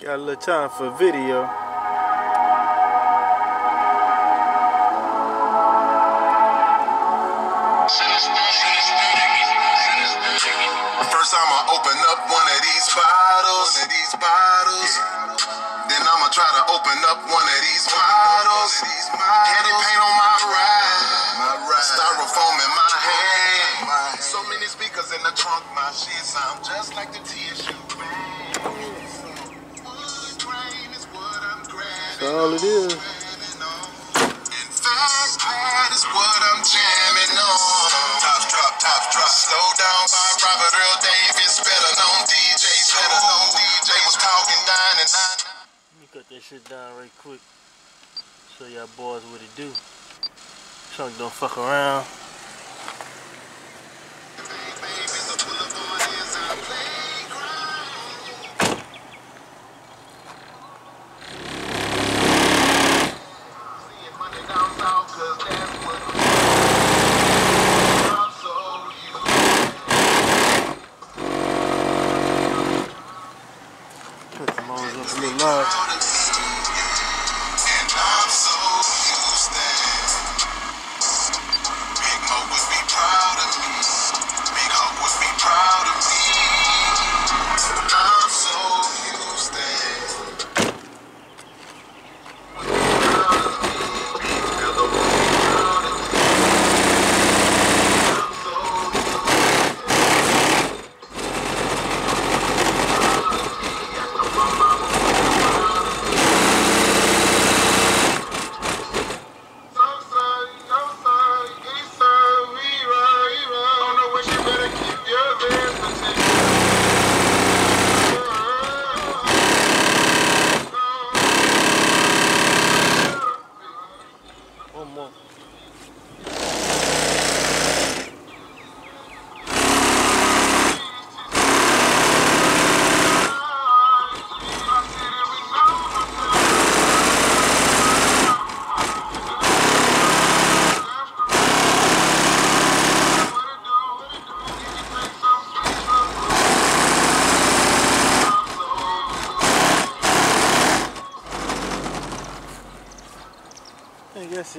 Got a little time for video. First I'ma open up one of these bottles, of these bottles. Then I'ma try to open up one of these bottles. Candy paint on my ride, styrofoam in my hand. So many speakers in the trunk, my shit sound just like the TSU down and nine. Let me cut that shit down right quick. Show y'all boys what it do. Chunk don't fuck around. Motors up a little large. よし。